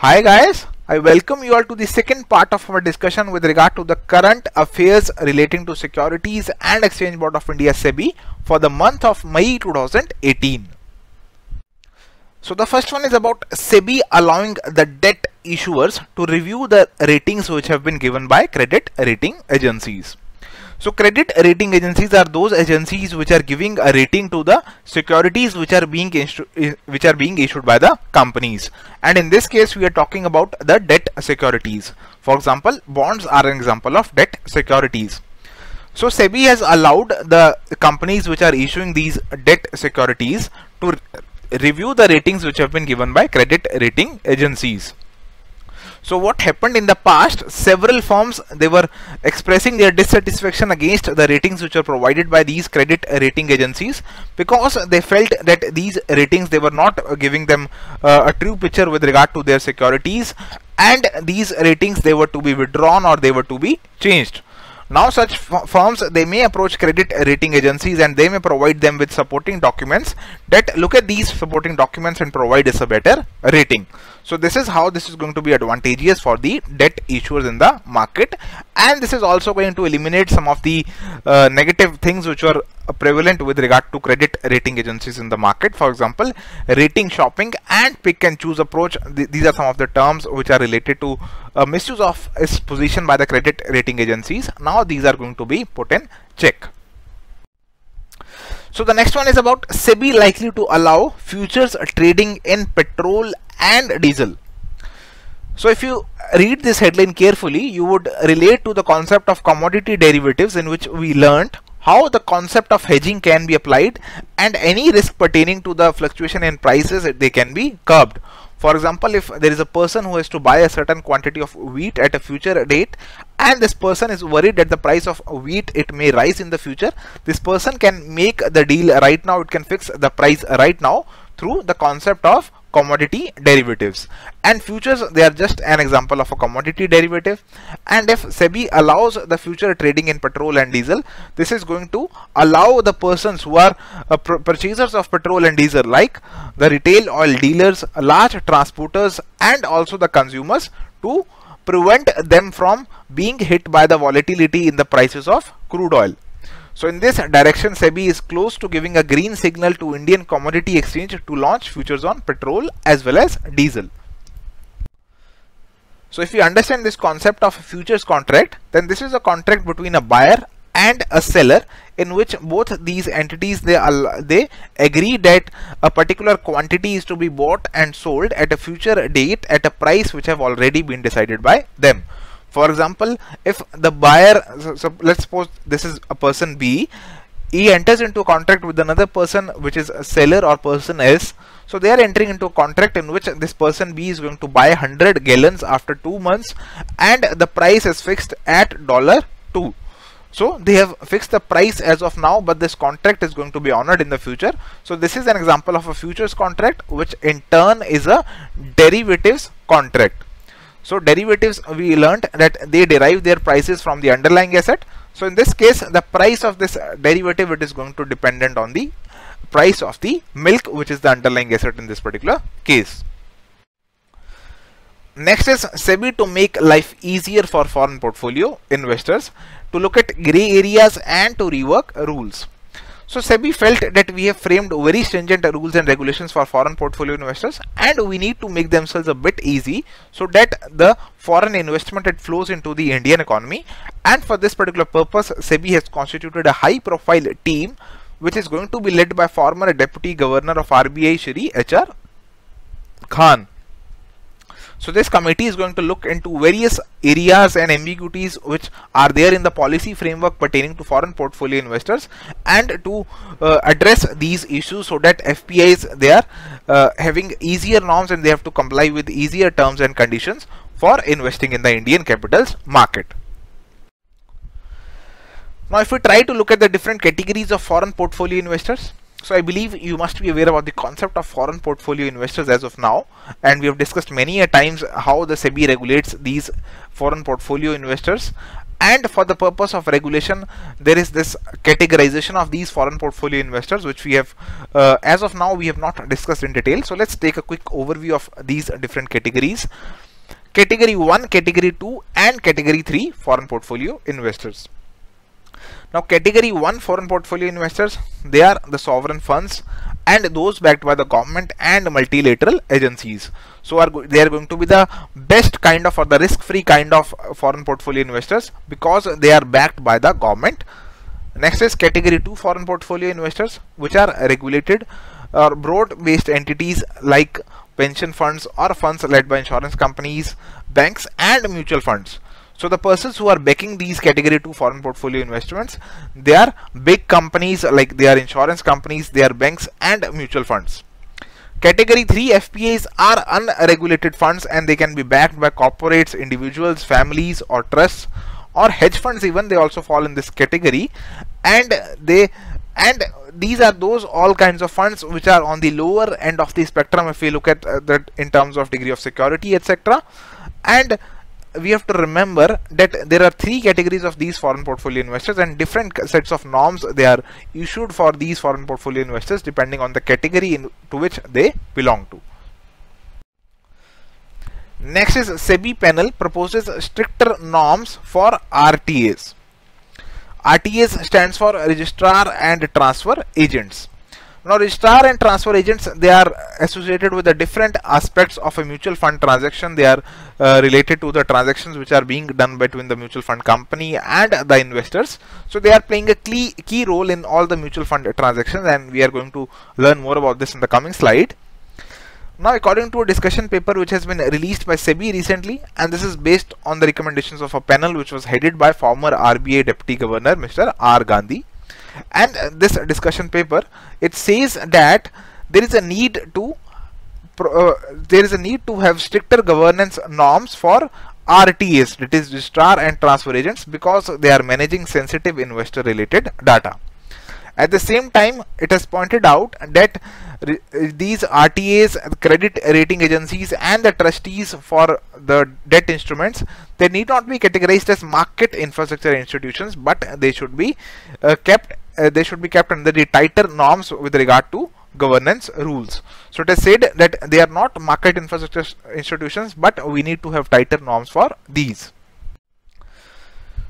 Hi guys, I welcome you all to the second part of our discussion with regard to the current affairs relating to Securities and Exchange Board of India SEBI for the month of May 2018. So the first one is about SEBI allowing the debt issuers to review the ratings which have been given by credit rating agencies. So credit rating agencies are those agencies which are giving a rating to the securities which are being which are being issued by the companies. And in this case, we are talking about the debt securities. For example, bonds are an example of debt securities. So SEBI has allowed the companies which are issuing these debt securities to review the ratings which have been given by credit rating agencies. So what happened in the past, several firms, they were expressing their dissatisfaction against the ratings which were provided by these credit rating agencies because they felt that these ratings, they were not giving them uh, a true picture with regard to their securities and these ratings, they were to be withdrawn or they were to be changed. Now such firms they may approach credit rating agencies and they may provide them with supporting documents that look at these supporting documents and provide us a better rating. So this is how this is going to be advantageous for the debt issuers in the market and this is also going to eliminate some of the uh, negative things which were prevalent with regard to credit rating agencies in the market. For example, rating shopping and pick and choose approach. Th these are some of the terms which are related to uh, misuse of its position by the credit rating agencies. Now these are going to be put in check. So the next one is about SEBI likely to allow futures trading in petrol and diesel. So if you read this headline carefully, you would relate to the concept of commodity derivatives in which we learnt how the concept of hedging can be applied and any risk pertaining to the fluctuation in prices they can be curbed. For example, if there is a person who has to buy a certain quantity of wheat at a future date and this person is worried that the price of wheat it may rise in the future, this person can make the deal right now, it can fix the price right now through the concept of commodity derivatives. And futures they are just an example of a commodity derivative. And if SEBI allows the future trading in petrol and diesel this is going to allow the persons who are uh, purchasers of petrol and diesel like the retail oil dealers large transporters and also the consumers to prevent them from being hit by the volatility in the prices of crude oil so in this direction, SEBI is close to giving a green signal to Indian Commodity Exchange to launch futures on petrol as well as diesel. So if you understand this concept of futures contract, then this is a contract between a buyer and a seller in which both these entities they they agree that a particular quantity is to be bought and sold at a future date at a price which have already been decided by them. For example if the buyer so, so, let's suppose this is a person b he enters into a contract with another person which is a seller or person s so they are entering into a contract in which this person b is going to buy 100 gallons after 2 months and the price is fixed at dollar 2 so they have fixed the price as of now but this contract is going to be honored in the future so this is an example of a futures contract which in turn is a derivatives contract so derivatives we learned that they derive their prices from the underlying asset. So in this case the price of this derivative it is going to dependent on the price of the milk which is the underlying asset in this particular case. Next is SEBI to make life easier for foreign portfolio investors to look at gray areas and to rework rules. So SEBI felt that we have framed very stringent rules and regulations for foreign portfolio investors and we need to make themselves a bit easy so that the foreign investment it flows into the Indian economy and for this particular purpose SEBI has constituted a high profile team which is going to be led by former deputy governor of RBI Shri HR Khan. So this committee is going to look into various areas and ambiguities which are there in the policy framework pertaining to foreign portfolio investors and to uh, address these issues so that FPIs they are uh, having easier norms and they have to comply with easier terms and conditions for investing in the Indian capitals market. Now if we try to look at the different categories of foreign portfolio investors so I believe you must be aware about the concept of foreign portfolio investors as of now. And we have discussed many a times how the SEBI regulates these foreign portfolio investors. And for the purpose of regulation there is this categorization of these foreign portfolio investors which we have uh, as of now we have not discussed in detail. So let's take a quick overview of these different categories. Category 1 category 2 and category 3 foreign portfolio investors now category 1 foreign portfolio investors they are the sovereign funds and those backed by the government and multilateral agencies. So are they are going to be the best kind of or the risk free kind of uh, foreign portfolio investors because they are backed by the government. Next is category 2 foreign portfolio investors which are regulated or broad based entities like pension funds or funds led by insurance companies banks and mutual funds so the persons who are backing these category 2 foreign portfolio investments, they are big companies like they are insurance companies, they are banks and mutual funds. Category 3 FPAs are unregulated funds and they can be backed by corporates, individuals, families or trusts or hedge funds even they also fall in this category and they and these are those all kinds of funds which are on the lower end of the spectrum if we look at uh, that in terms of degree of security etc and we have to remember that there are three categories of these foreign portfolio investors and different sets of norms they are issued for these foreign portfolio investors depending on the category in, to which they belong to. Next is SEBI panel proposes stricter norms for RTAs. RTAs stands for Registrar and Transfer Agents. Now registrar and transfer agents they are associated with the different aspects of a mutual fund transaction. They are uh, related to the transactions which are being done between the mutual fund company and the investors. So they are playing a key, key role in all the mutual fund transactions and we are going to learn more about this in the coming slide. Now according to a discussion paper which has been released by SEBI recently and this is based on the recommendations of a panel which was headed by former RBI Deputy Governor Mr. R. Gandhi and this discussion paper it says that there is a need to uh, there is a need to have stricter governance norms for RTAs that is registrar and transfer agents because they are managing sensitive investor related data. At the same time it has pointed out that these RTAs credit rating agencies and the trustees for the debt instruments they need not be categorized as market infrastructure institutions but they should be uh, kept uh, they should be kept under the tighter norms with regard to governance rules. So it is said that they are not market infrastructure institutions, but we need to have tighter norms for these.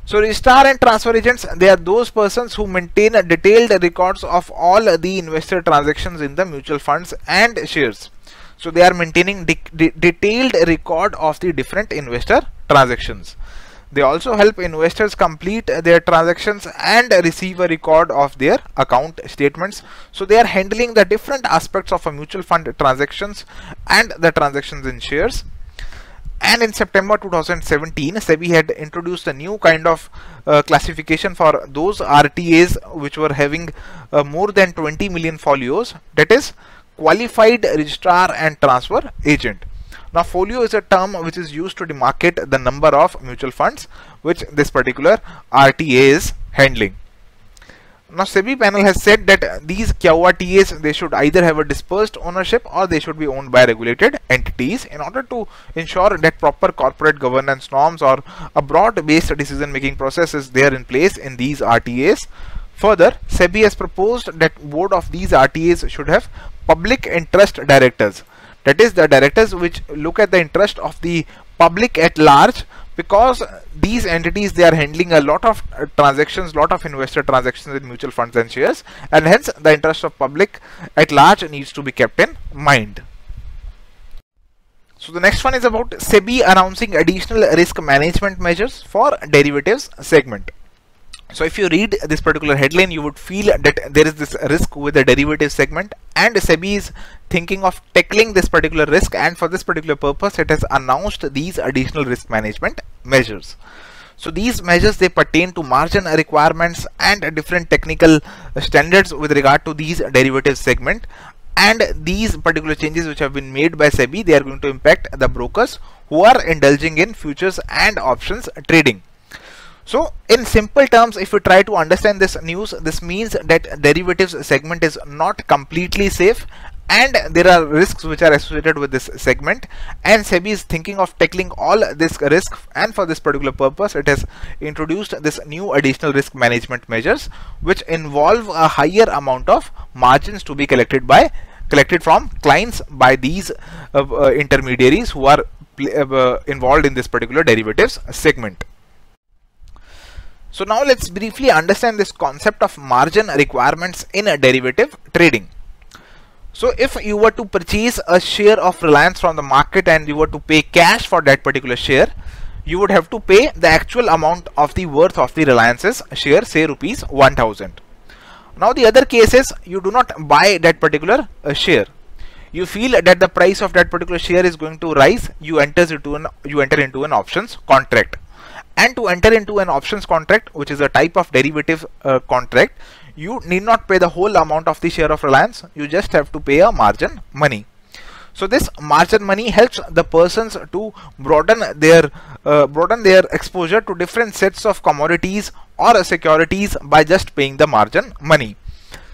So registrar and transfer agents, they are those persons who maintain detailed records of all the investor transactions in the mutual funds and shares. So they are maintaining de de detailed record of the different investor transactions. They also help investors complete their transactions and receive a record of their account statements. So they are handling the different aspects of a mutual fund transactions and the transactions in shares. And in September 2017, SEBI had introduced a new kind of uh, classification for those RTAs which were having uh, more than 20 million folios, that is qualified registrar and transfer agent. Now folio is a term which is used to demarcate the number of mutual funds which this particular RTA is handling. Now SEBI panel has said that these QRTAs they should either have a dispersed ownership or they should be owned by regulated entities in order to ensure that proper corporate governance norms or a broad based decision making process is there in place in these RTAs. Further, SEBI has proposed that board of these RTAs should have public interest directors that is the directors which look at the interest of the public at large because these entities they are handling a lot of uh, transactions lot of investor transactions in mutual funds and shares and hence the interest of public at large needs to be kept in mind. So the next one is about SEBI announcing additional risk management measures for derivatives segment so if you read this particular headline, you would feel that there is this risk with the derivative segment and SEBI is thinking of tackling this particular risk and for this particular purpose it has announced these additional risk management measures. So these measures they pertain to margin requirements and different technical standards with regard to these derivative segment and these particular changes which have been made by SEBI they are going to impact the brokers who are indulging in futures and options trading. So in simple terms, if we try to understand this news, this means that derivatives segment is not completely safe and there are risks which are associated with this segment and SEBI is thinking of tackling all this risk and for this particular purpose it has introduced this new additional risk management measures which involve a higher amount of margins to be collected by collected from clients by these uh, uh, intermediaries who are uh, involved in this particular derivatives segment. So now let's briefly understand this concept of margin requirements in a derivative trading. So if you were to purchase a share of Reliance from the market and you were to pay cash for that particular share, you would have to pay the actual amount of the worth of the Reliance's share, say rupees 1000. Now the other case is you do not buy that particular uh, share. You feel that the price of that particular share is going to rise, you enter into an you enter into an options contract. And to enter into an options contract, which is a type of derivative uh, contract, you need not pay the whole amount of the share of Reliance. You just have to pay a margin money. So this margin money helps the persons to broaden their uh, broaden their exposure to different sets of commodities or securities by just paying the margin money.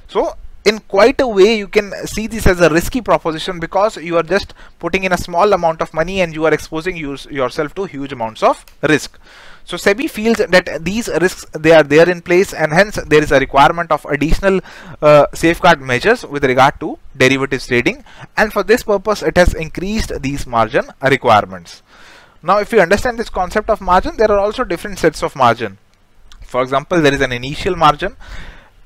So in quite a way you can see this as a risky proposition because you are just putting in a small amount of money and you are exposing yourself to huge amounts of risk. So SEBI feels that these risks they are there in place and hence there is a requirement of additional uh, safeguard measures with regard to derivatives trading and for this purpose it has increased these margin requirements. Now if you understand this concept of margin there are also different sets of margin. For example there is an initial margin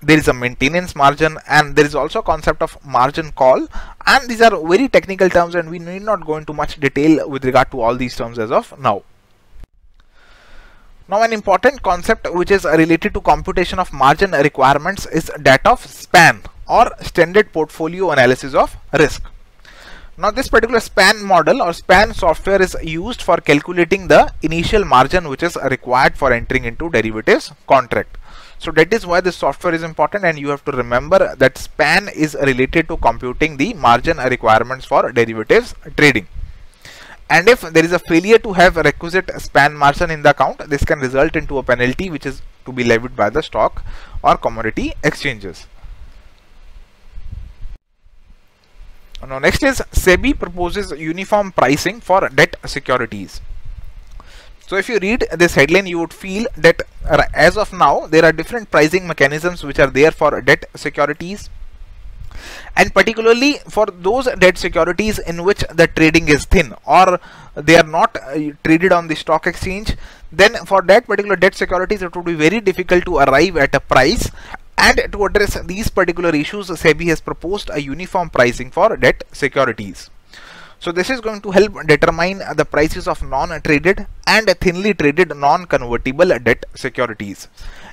there is a maintenance margin and there is also a concept of margin call and these are very technical terms and we need not go into much detail with regard to all these terms as of now. Now an important concept which is related to computation of margin requirements is that of SPAN or standard portfolio analysis of risk. Now this particular SPAN model or SPAN software is used for calculating the initial margin which is required for entering into derivatives contract. So that is why this software is important and you have to remember that SPAN is related to computing the margin requirements for derivatives trading and if there is a failure to have a requisite span margin in the account this can result into a penalty which is to be levied by the stock or commodity exchanges. Now next is SEBI proposes uniform pricing for debt securities. So if you read this headline you would feel that as of now there are different pricing mechanisms which are there for debt securities and particularly for those debt securities in which the trading is thin or they are not uh, traded on the stock exchange then for that particular debt securities it would be very difficult to arrive at a price and to address these particular issues SEBI has proposed a uniform pricing for debt securities. So this is going to help determine the prices of non-traded and thinly traded non-convertible debt securities.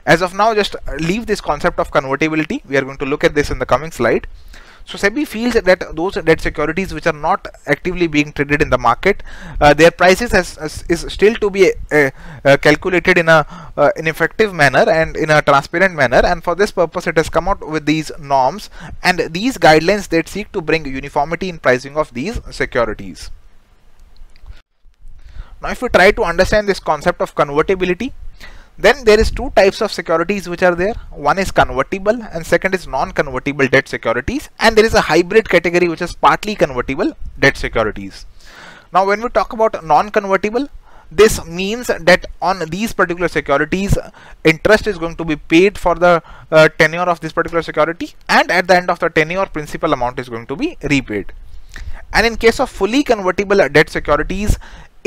As of now, just leave this concept of convertibility. We are going to look at this in the coming slide. So SEBI feels that those debt securities which are not actively being traded in the market, uh, their prices has, has, is still to be uh, uh, calculated in a uh, an effective manner and in a transparent manner. And for this purpose, it has come out with these norms and these guidelines that seek to bring uniformity in pricing of these securities. Now, if we try to understand this concept of convertibility, then there is two types of securities which are there. One is convertible and second is non-convertible debt securities and there is a hybrid category which is partly convertible debt securities. Now when we talk about non-convertible, this means that on these particular securities interest is going to be paid for the uh, tenure of this particular security and at the end of the tenure principal amount is going to be repaid and in case of fully convertible debt securities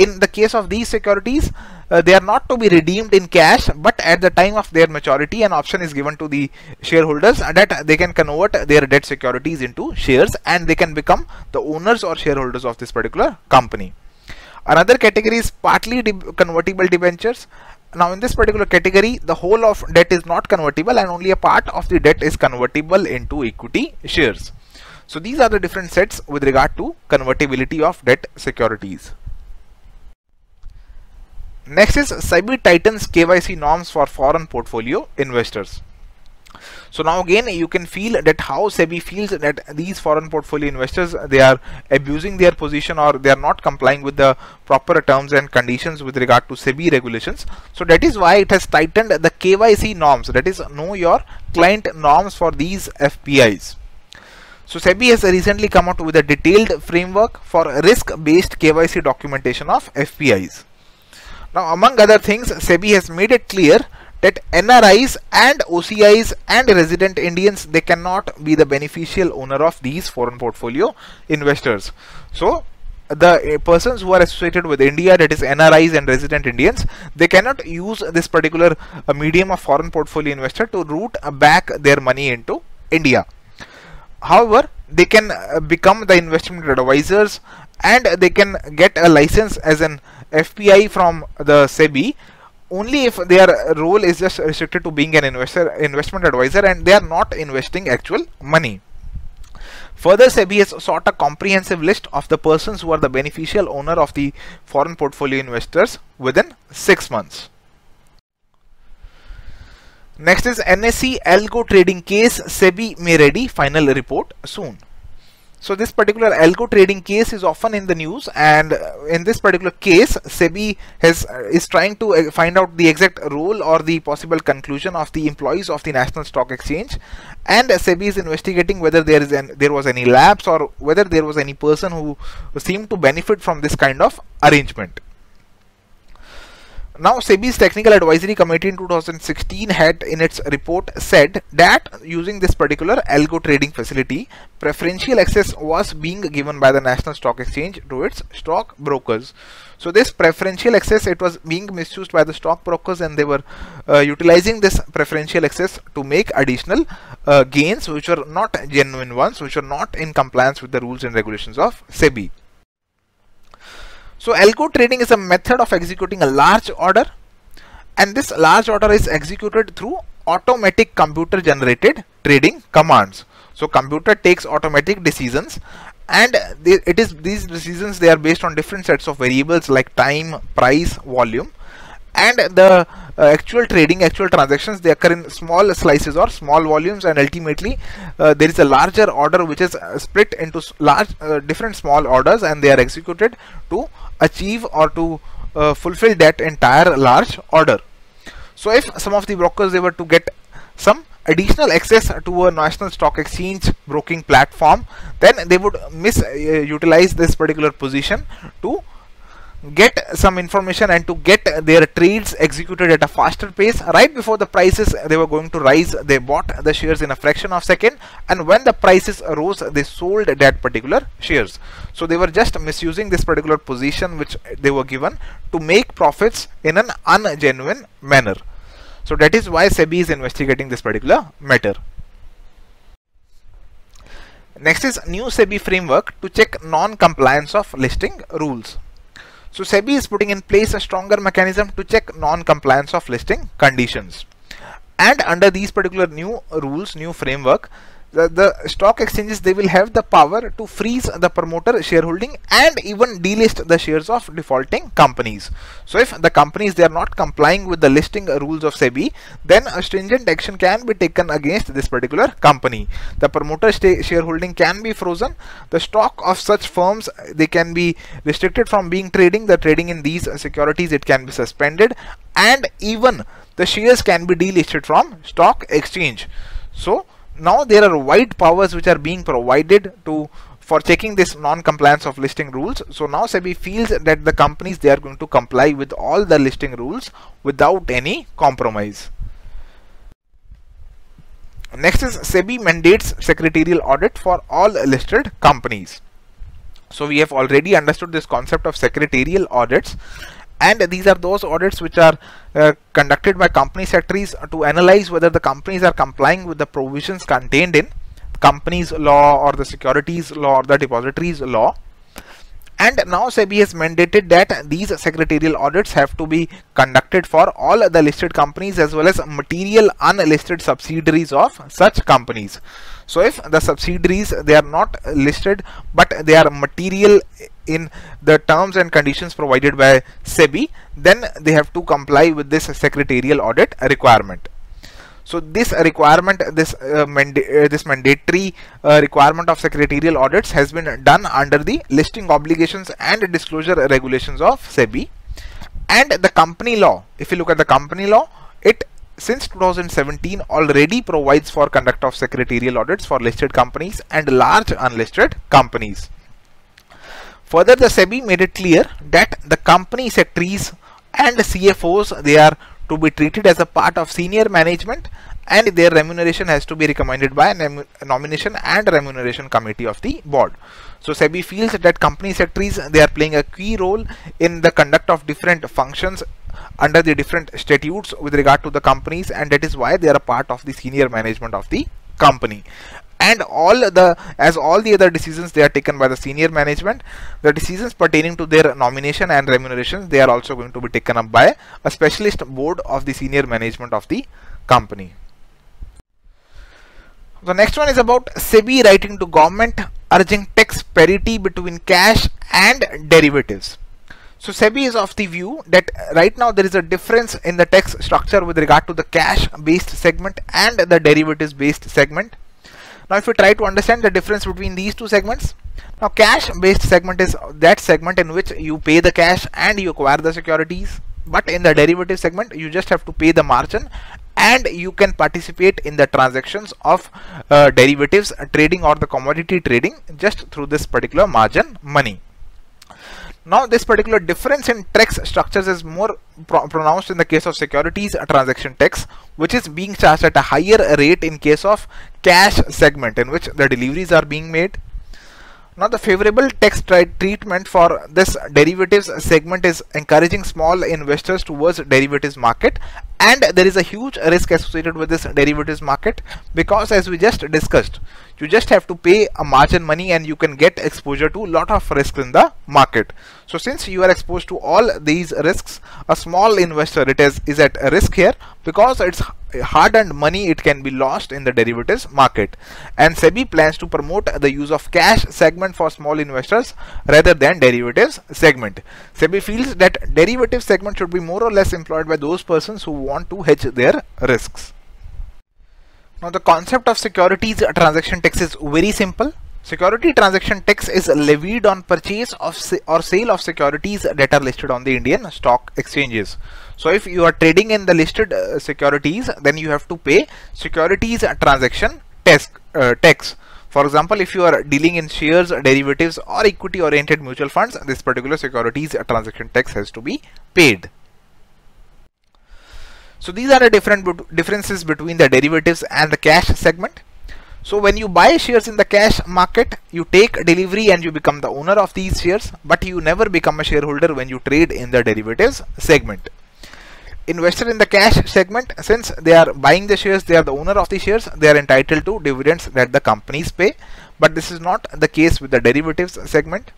in the case of these securities uh, they are not to be redeemed in cash but at the time of their maturity an option is given to the shareholders that they can convert their debt securities into shares and they can become the owners or shareholders of this particular company. Another category is partly convertible debentures. Now in this particular category the whole of debt is not convertible and only a part of the debt is convertible into equity shares. So these are the different sets with regard to convertibility of debt securities Next is SEBI tightens KYC norms for foreign portfolio investors. So now again you can feel that how SEBI feels that these foreign portfolio investors they are abusing their position or they are not complying with the proper terms and conditions with regard to SEBI regulations. So that is why it has tightened the KYC norms that is know your client norms for these FPIs. So SEBI has recently come out with a detailed framework for risk-based KYC documentation of FPIs. Now among other things, SEBI has made it clear that NRIs and OCIs and resident Indians they cannot be the beneficial owner of these foreign portfolio investors. So the uh, persons who are associated with India that is NRIs and resident Indians they cannot use this particular uh, medium of foreign portfolio investor to route uh, back their money into India. However, they can uh, become the investment advisors and they can get a license as an FPI from the SEBI only if their role is just restricted to being an investor investment advisor and they are not investing actual money. Further SEBI has sought a comprehensive list of the persons who are the beneficial owner of the foreign portfolio investors within 6 months. Next is NSE algo trading case. SEBI may ready final report soon so this particular algo trading case is often in the news and uh, in this particular case SEBI has uh, is trying to uh, find out the exact role or the possible conclusion of the employees of the National Stock Exchange and SEBI is investigating whether there is an there was any lapse or whether there was any person who seemed to benefit from this kind of arrangement. Now SEBI's technical advisory committee in 2016 had in its report said that using this particular algo trading facility preferential access was being given by the National Stock Exchange to its stock brokers. So this preferential access it was being misused by the stock brokers and they were uh, utilizing this preferential access to make additional uh, gains which were not genuine ones which were not in compliance with the rules and regulations of SEBI. So algo trading is a method of executing a large order. And this large order is executed through automatic computer generated trading commands. So computer takes automatic decisions. And it is these decisions they are based on different sets of variables like time, price, volume. And the uh, actual trading actual transactions they occur in small slices or small volumes and ultimately uh, there is a larger order which is uh, split into large uh, different small orders and they are executed to achieve or to uh, fulfill that entire large order. So if some of the brokers they were to get some additional access to a national stock exchange broking platform then they would misutilize uh, this particular position to get some information and to get their trades executed at a faster pace right before the prices they were going to rise. They bought the shares in a fraction of second and when the prices rose they sold that particular shares. So they were just misusing this particular position which they were given to make profits in an ungenuine manner. So that is why SEBI is investigating this particular matter. Next is new SEBI framework to check non-compliance of listing rules so SEBI is putting in place a stronger mechanism to check non-compliance of listing conditions. And under these particular new rules, new framework, the, the, stock exchanges they will have the power to freeze the promoter shareholding and even delist the shares of defaulting companies. So if the companies they are not complying with the listing rules of SEBI then a stringent action can be taken against this particular company. The promoter shareholding can be frozen. The stock of such firms they can be restricted from being trading. The trading in these securities it can be suspended. And even the shares can be delisted from stock exchange. So now there are wide powers which are being provided to for checking this non-compliance of listing rules. So now SEBI feels that the companies they are going to comply with all the listing rules without any compromise. Next is SEBI mandates secretarial audit for all listed companies. So we have already understood this concept of secretarial audits and these are those audits which are uh, conducted by company secretaries to analyze whether the companies are complying with the provisions contained in companies law or the securities law or the depositories law and now SEBI has mandated that these secretarial audits have to be conducted for all the listed companies as well as material unlisted subsidiaries of such companies. So if the subsidiaries they are not listed but they are material in the terms and conditions provided by SEBI then they have to comply with this secretarial audit requirement. So this requirement, this uh, manda uh, this mandatory uh, requirement of secretarial audits has been done under the listing obligations and disclosure regulations of SEBI, and the company law. If you look at the company law, it since 2017 already provides for conduct of secretarial audits for listed companies and large unlisted companies. Further, the SEBI made it clear that the company secretaries and CFOs they are to be treated as a part of senior management and their remuneration has to be recommended by a nomination and remuneration committee of the board. So SEBI feels that company secretaries they are playing a key role in the conduct of different functions under the different statutes with regard to the companies and that is why they are a part of the senior management of the company and all the as all the other decisions they are taken by the senior management. The decisions pertaining to their nomination and remuneration they are also going to be taken up by a specialist board of the senior management of the company. The next one is about SEBI writing to government urging tax parity between cash and derivatives. So SEBI is of the view that right now there is a difference in the tax structure with regard to the cash based segment and the derivatives based segment. Now if we try to understand the difference between these two segments, now cash based segment is that segment in which you pay the cash and you acquire the securities. But in the derivative segment, you just have to pay the margin and you can participate in the transactions of uh, derivatives trading or the commodity trading just through this particular margin money. Now this particular difference in tax structures is more pro pronounced in the case of securities transaction tax which is being charged at a higher rate in case of cash segment in which the deliveries are being made. Now the favorable tax treatment for this derivatives segment is encouraging small investors towards derivatives market and there is a huge risk associated with this derivatives market because as we just discussed you just have to pay a margin money and you can get exposure to a lot of risks in the market so since you are exposed to all these risks a small investor it is is at risk here because it's hard earned money it can be lost in the derivatives market and SEBI plans to promote the use of cash segment for small investors rather than derivatives segment. SEBI feels that derivative segment should be more or less employed by those persons who want to hedge their risks. Now the concept of securities transaction tax is very simple. Security transaction tax is levied on purchase of or sale of securities that are listed on the Indian stock exchanges. So if you are trading in the listed uh, securities, then you have to pay securities transaction tax. Uh, tax. For example, if you are dealing in shares, derivatives or equity oriented mutual funds, this particular securities transaction tax has to be paid. So these are the different differences between the derivatives and the cash segment. So when you buy shares in the cash market, you take delivery and you become the owner of these shares, but you never become a shareholder when you trade in the derivatives segment. Investor in the cash segment, since they are buying the shares, they are the owner of the shares, they are entitled to dividends that the companies pay. But this is not the case with the derivatives segment.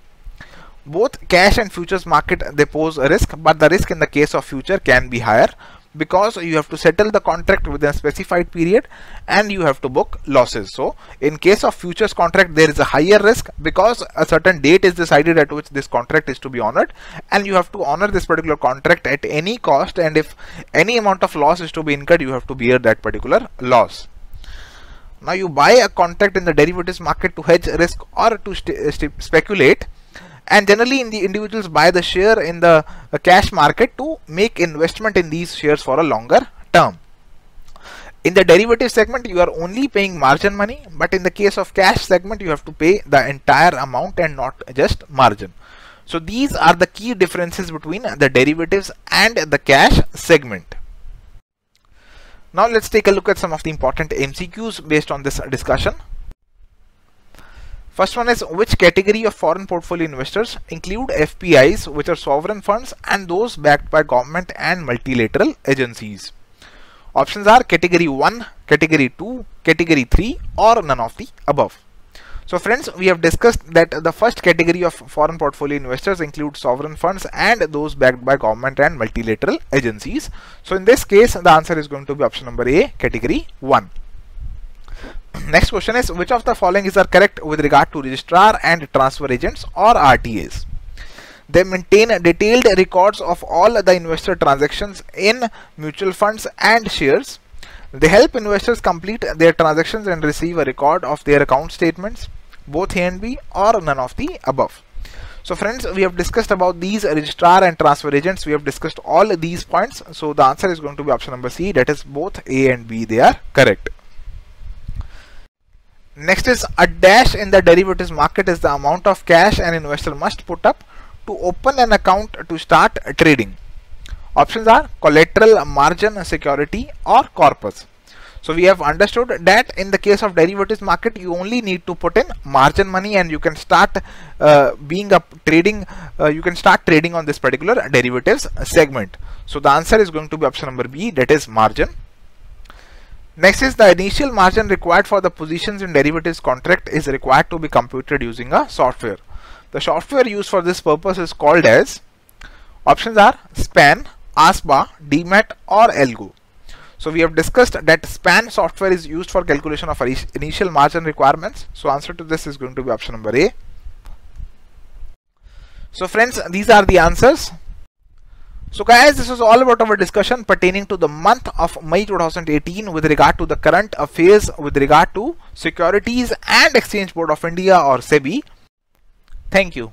Both cash and futures market they pose a risk, but the risk in the case of future can be higher because you have to settle the contract within a specified period and you have to book losses. So in case of futures contract there is a higher risk because a certain date is decided at which this contract is to be honored and you have to honor this particular contract at any cost and if any amount of loss is to be incurred you have to bear that particular loss. Now you buy a contract in the derivatives market to hedge risk or to speculate and generally in the individuals buy the share in the uh, cash market to make investment in these shares for a longer term. In the derivative segment you are only paying margin money but in the case of cash segment you have to pay the entire amount and not just margin. So these are the key differences between the derivatives and the cash segment. Now let's take a look at some of the important MCQs based on this discussion First one is which category of foreign portfolio investors include FPIs which are sovereign funds and those backed by government and multilateral agencies. Options are category 1, category 2, category 3 or none of the above. So friends, we have discussed that the first category of foreign portfolio investors include sovereign funds and those backed by government and multilateral agencies. So in this case, the answer is going to be option number A, category 1. Next question is which of the following is are correct with regard to registrar and transfer agents or RTAs? They maintain detailed records of all the investor transactions in mutual funds and shares. They help investors complete their transactions and receive a record of their account statements, both A and B or none of the above. So friends, we have discussed about these registrar and transfer agents. We have discussed all these points. So the answer is going to be option number C. That is both A and B. They are correct. Next is a dash in the derivatives market is the amount of cash an investor must put up to open an account to start trading. Options are collateral, margin, security or corpus. So we have understood that in the case of derivatives market, you only need to put in margin money and you can start uh, being a trading, uh, you can start trading on this particular derivatives segment. So the answer is going to be option number B, that is margin. Next is the initial margin required for the positions in derivatives contract is required to be computed using a software. The software used for this purpose is called as options are SPAN, ASPA, DMAT or Algo. So we have discussed that SPAN software is used for calculation of initial margin requirements. So answer to this is going to be option number A. So friends, these are the answers. So guys, this was all about our discussion pertaining to the month of May 2018 with regard to the current affairs with regard to Securities and Exchange Board of India or SEBI. Thank you.